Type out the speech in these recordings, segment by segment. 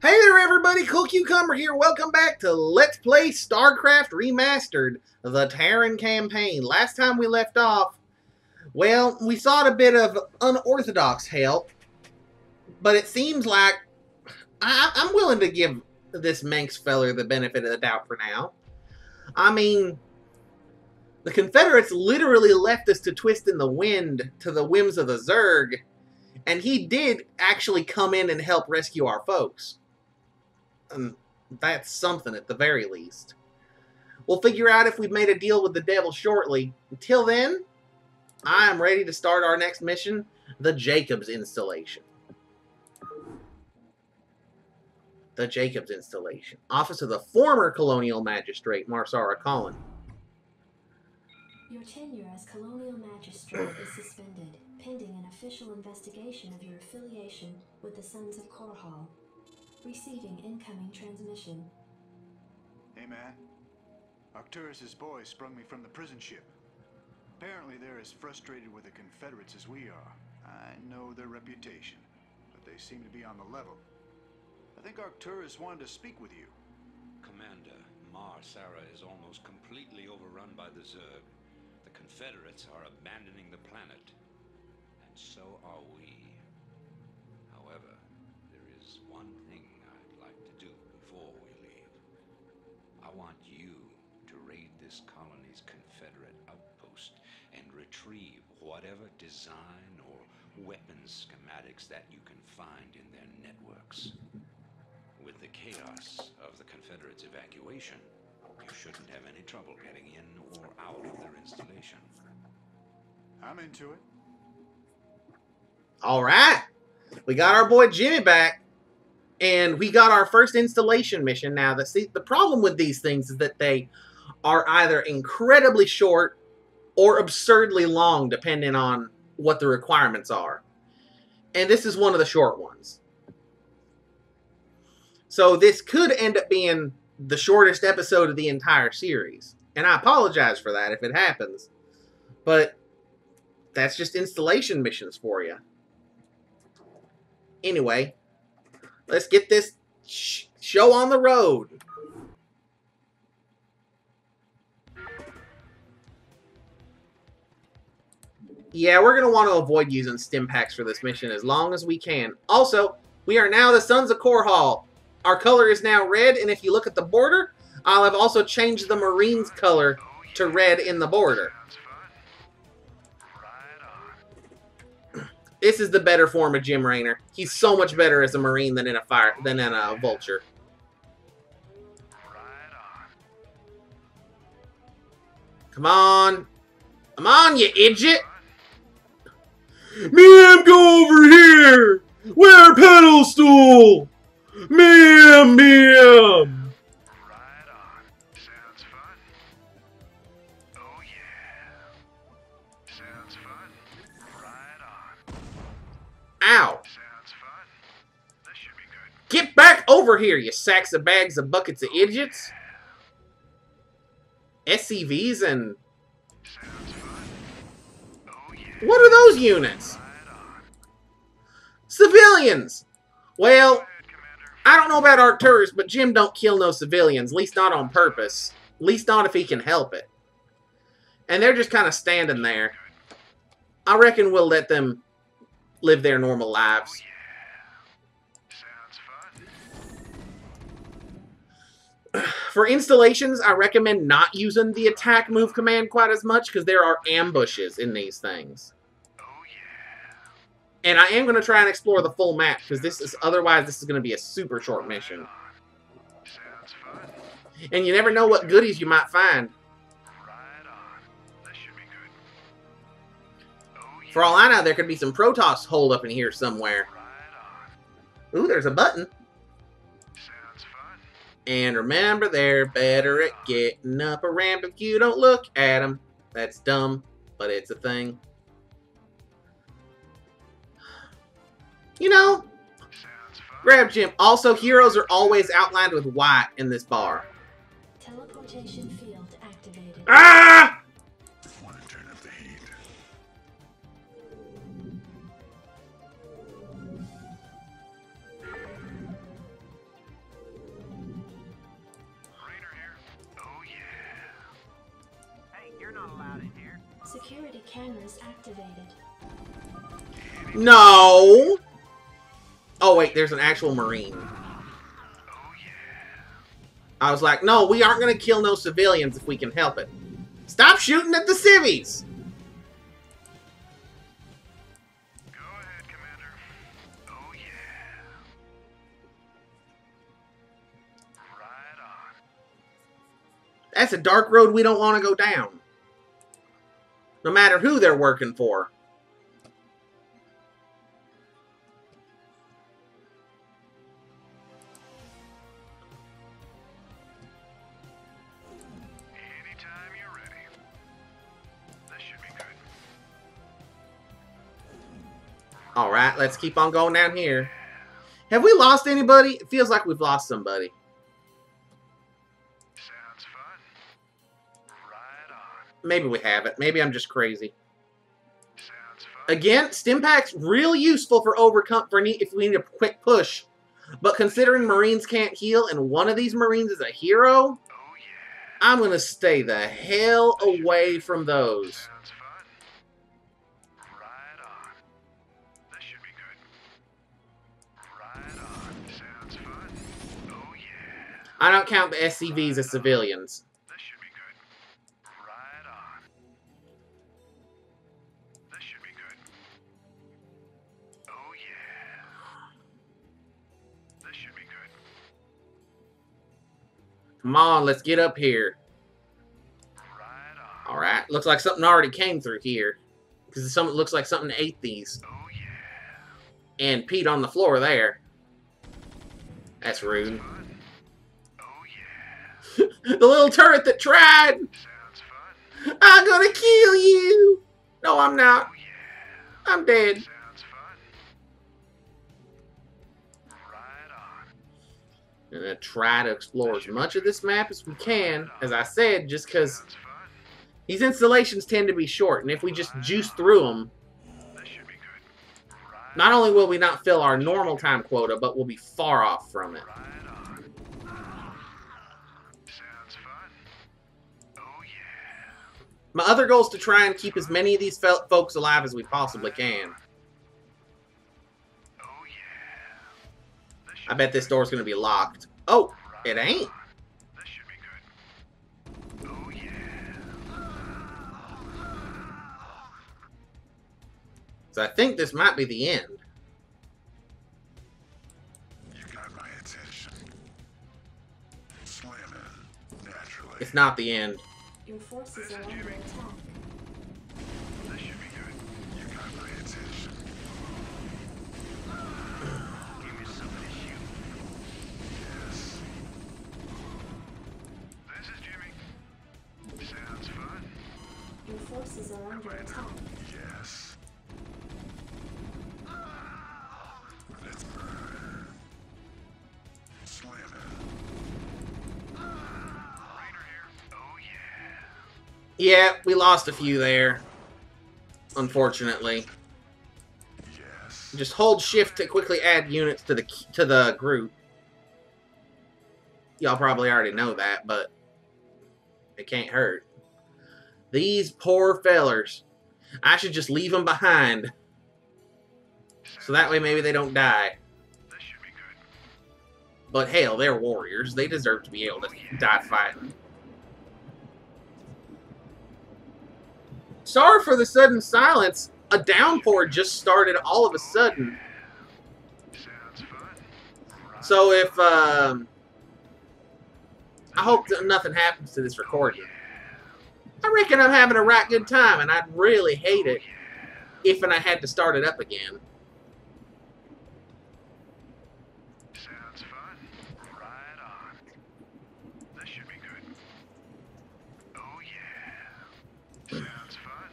Hey there everybody, Cool Cucumber here. Welcome back to Let's Play StarCraft Remastered, the Terran Campaign. Last time we left off, well, we sought a bit of unorthodox help, but it seems like I, I'm willing to give this Mengsk feller the benefit of the doubt for now. I mean, the Confederates literally left us to twist in the wind to the whims of the Zerg, and he did actually come in and help rescue our folks. And that's something at the very least. We'll figure out if we've made a deal with the devil shortly. Until then, I am ready to start our next mission, the Jacobs installation. The Jacobs installation. Office of the former colonial magistrate, Mar Sara Collin. Your tenure as colonial magistrate is suspended, pending an official investigation of your affiliation with the Sons of Korhal. Receiving incoming transmission. Hey man, Arcturus's boys sprung me from the prison ship. Apparently they're as frustrated with the Confederates as we are. I know their reputation, but they seem to be on the level. I think Arcturus wanted to speak with you. Commander, Mar Sara is almost completely overrun by the Zerg. The Confederates are abandoning the planet. And so are we. However, there is one thing I'd like to do before we leave. I want you to raid this colony's Confederate outpost and retrieve whatever design or weapons schematics that you can find in their networks. With the chaos of the Confederates' evacuation, you shouldn't have any trouble getting in or out of their installation. I'm into it. All right. We got our boy Jimmy back. And we got our first installation mission now. The, see, the problem with these things is that they are either incredibly short or absurdly long, depending on what the requirements are. And this is one of the short ones. So this could end up being the shortest episode of the entire series. And I apologize for that if it happens. But that's just installation missions for you. Anyway, let's get this sh show on the road. Yeah, we're going to want to avoid using stim packs for this mission as long as we can. Also, we are now the Sons of Korhal. Our color is now red, and if you look at the border, I'll have also changed the Marines color to red in the border. This is the better form of Jim Raynor. He's so much better as a Marine than in a fire than in a Vulture. Come on. Come on, you idiot! Ma'am, go over here! Wear pedal stool! Ma'am, ma'am! Ow! Get back over here, you sacks of bags of buckets of idiots! SCVs and... What are those units? Civilians! Well, I don't know about Arcturus, but Jim don't kill no civilians, least not on purpose. Least not if he can help it. And they're just kind of standing there. I reckon we'll let them live their normal lives. For installations, I recommend not using the attack move command quite as much because there are ambushes in these things. And I am going to try and explore the full map because this is otherwise this is going to be a super short mission. And you never know what goodies you might find. For all I know, there could be some Protoss hold up in here somewhere. Ooh, there's a button. And remember, they're better at getting up a ramp if you don't look at them. That's dumb, but it's a thing. You know, grab Jim. Also, heroes are always outlined with white in this bar. Teleportation field activated. Ah! Security cameras activated. No! Oh, wait, there's an actual Marine. I was like, no, we aren't going to kill no civilians if we can help it. Stop shooting at the civvies! Ahead. Oh, yeah. Right. That's a dark road we don't want to go down. No matter who they're working for. Anytime you're ready. This should be good. Alright, let's keep on going down here. Have we lost anybody? It feels like we've lost somebody. Maybe we have it. Maybe I'm just crazy. Again, stim packs real useful for overcome for need if we need a quick push. But considering Marines can't heal and one of these Marines is a hero, Oh. I'm gonna stay the hell away from those. Sounds fun. Right on. This should be good. Right on. Sounds fun. Oh, yeah. I don't count the SCVs as civilians. Come on, let's get up here. Right. Alright, looks like something already came through here. Because it looks like something ate these. Oh, yeah. And peed on the floor there. That's rude. Oh, yeah. the little turret that tried! I'm gonna kill you! No, I'm not. Oh, yeah. I'm dead. Sounds I'm gonna try to explore as much of this map as we can. As I said, just because these installations tend to be short. And if we just juice through them, This should be good. Right not only will we not fill our normal time quota, but we'll be far off from it. Right on. Sounds fun. Oh yeah. My other goal is to try and keep as many of these folks alive as we possibly can. I bet this door's gonna be locked. Oh, it ain't. This should be good. Oh yeah. So I think this might be the end. You got my attention. Slamming. Naturally. It's not the end. Your forces are under attack. Your forces are under attack. Yes. Let's burn. Slam it. Oh yeah. Yeah, we lost a few there. Unfortunately. Yes. Just hold shift to quickly add units to the to the group. Y'all probably already know that, but it can't hurt. These poor fellers. I should just leave them behind. So that way maybe they don't die. But hell, they're warriors. They deserve to be able to die fighting. Sorry for the sudden silence. A downpour just started all of a sudden. So if um, I hope nothing happens to this recording. I reckon I'm having a right good time, and I'd really hate it if and I had to start it up again. Sounds fun. Right on. This should be good. Oh yeah. Sounds fun.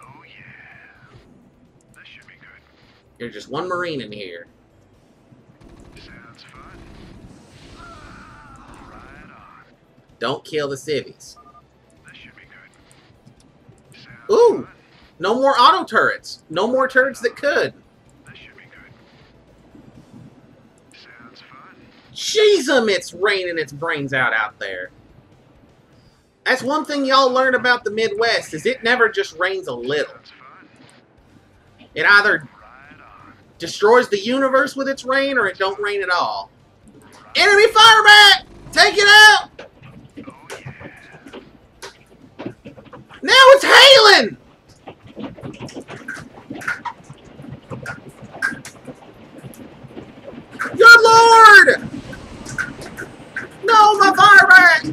Oh yeah. This should be good. There's just one marine in here. Sounds fun. Right on. Don't kill the civvies. This should be good. Sounds Ooh. No more auto turrets. No more turrets that could. This should be good. Sounds fun. Jeez, um, it's raining its brains out out there. That's one thing y'all learn about the Midwest is it never just rains a little. It either destroys the universe with its rain or it don't rain at all. Enemy fire back! Take it out! Now it's! Good lord! No, my fire back!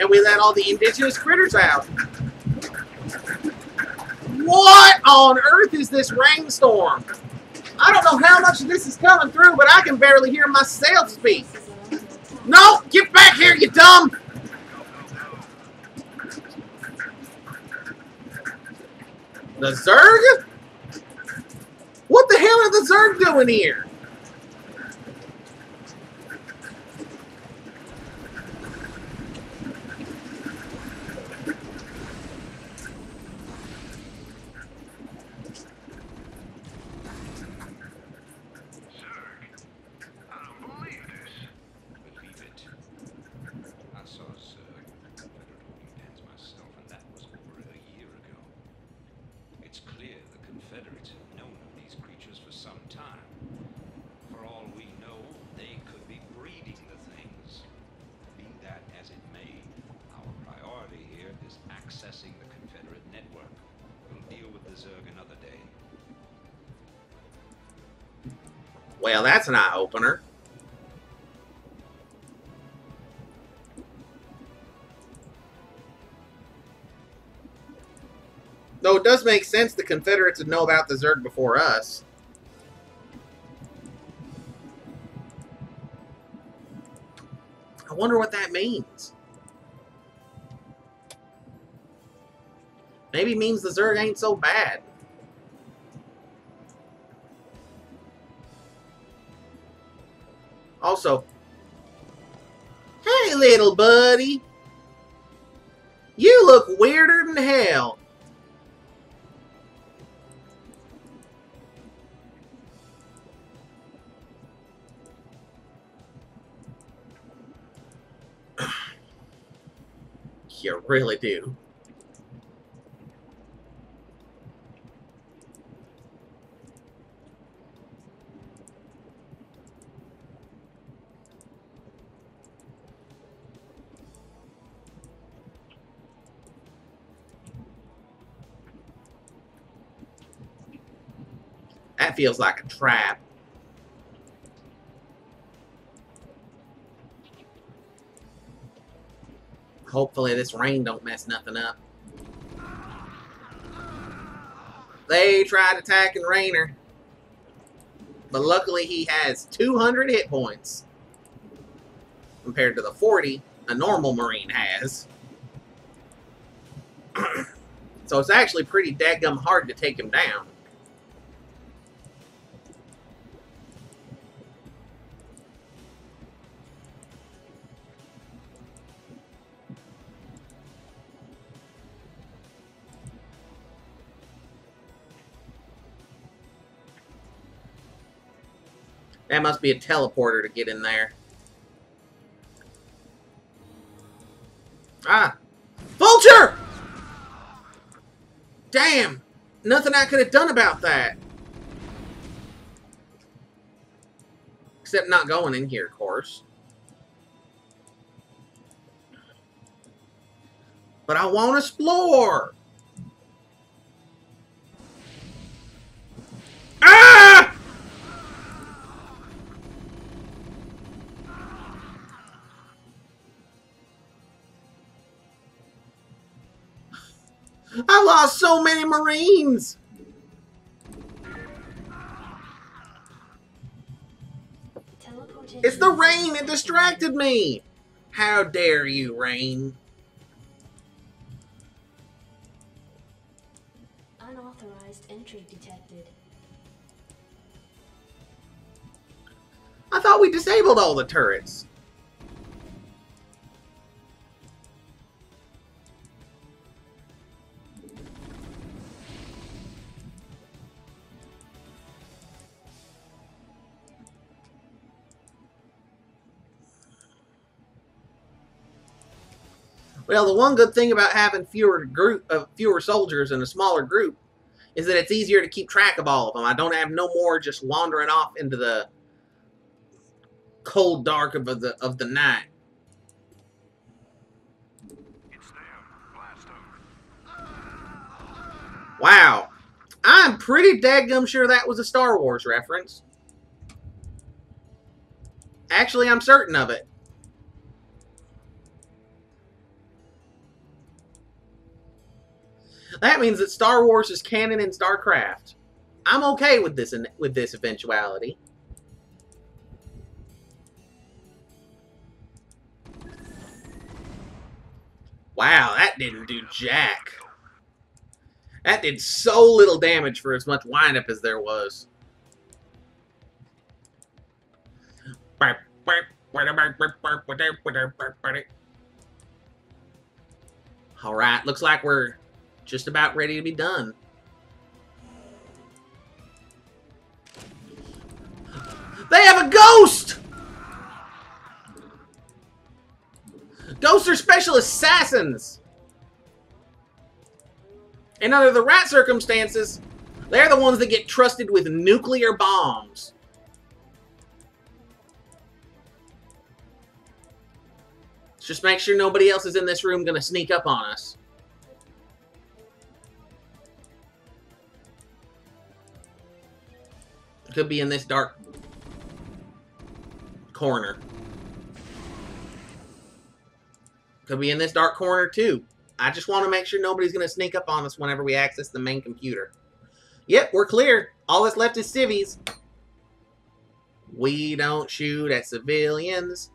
And we let all the indigenous critters out. What on earth is this rainstorm? Know how much of this is coming through, but I can barely hear myself speak. No! Get back here, you dumb! The Zerg? What the hell are the Zerg doing here? Well, that's an eye opener. Though it does make sense the Confederates would know about the Zerg before us. I wonder what that means. Maybe means the Zerg ain't so bad. Also, hey, little buddy. You look weirder than hell. you really do. That feels like a trap. Hopefully this rain don't mess nothing up. They tried attacking Raynor. But luckily he has 200 hit points. Compared to the 40 a normal Marine has. so it's actually pretty daggum hard to take him down. That must be a teleporter to get in there. Ah! Vulture! Damn! Nothing I could have done about that. Except not going in here, of course. But I want to explore! Lost so many Marines! It's the rain! It distracted me! How dare you, rain? Unauthorized entry detected. I thought we disabled all the turrets. Well, the one good thing about having fewer group uh, fewer soldiers in a smaller group is that it's easier to keep track of all of them. I don't have no more just wandering off into the cold dark of the of the night. Wow. I'm pretty dadgum sure that was a Star Wars reference. Actually, I'm certain of it. That means that Star Wars is canon in StarCraft. I'm okay with this with this eventuality. Wow, that didn't do jack. That did so little damage for as much windup as there was. Alright, looks like we're just about ready to be done. They have a ghost! Ghosts are special assassins! And under the right circumstances, they're the ones that get trusted with nuclear bombs. Just make sure nobody else is in this room going to sneak up on us. Could be in this dark corner. Could be in this dark corner too. I just want to make sure nobody's going to sneak up on us whenever we access the main computer. Yep, we're clear. All that's left is civvies. We don't shoot at civilians.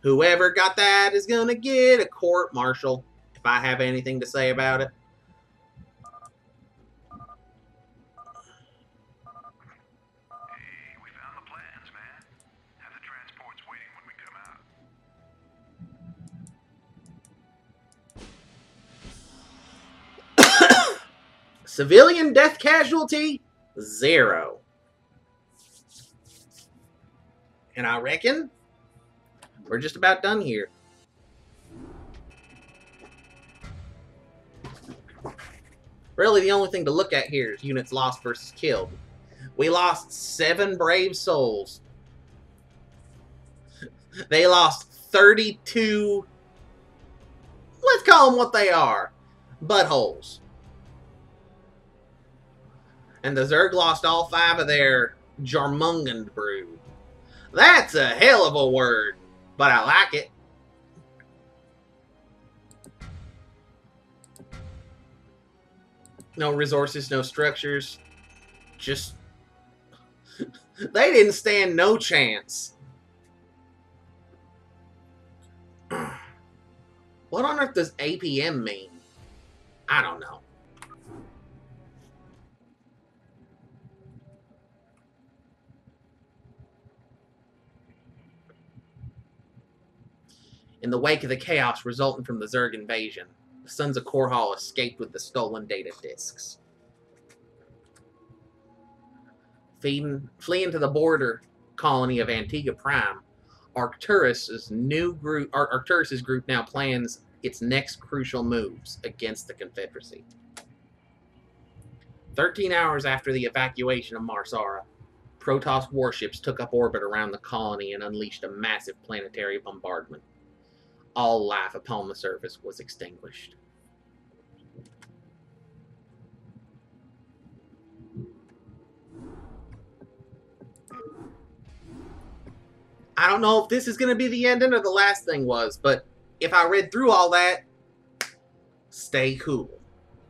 Whoever got that is going to get a court martial, if I have anything to say about it. Civilian death casualty, zero. And I reckon we're just about done here. Really, the only thing to look at here is units lost versus killed. We lost seven brave souls. They lost 32. Let's call them what they are buttholes. And the Zerg lost all five of their Jormungand brood. That's a hell of a word, but I like it. No resources, no structures. Just. they didn't stand no chance. What on earth does APM mean? I don't know. In the wake of the chaos resulting from the Zerg invasion, the Sons of Korhal escaped with the stolen data disks. Fleeing to the border colony of Antigua Prime, Arcturus's new group, Ar- Arcturus's group now plans its next crucial moves against the Confederacy. 13 hours after the evacuation of Mar Sara, Protoss warships took up orbit around the colony and unleashed a massive planetary bombardment all life upon the surface was extinguished. I don't know if this is going to be the ending or the last thing was, but if I read through all that, stay cool.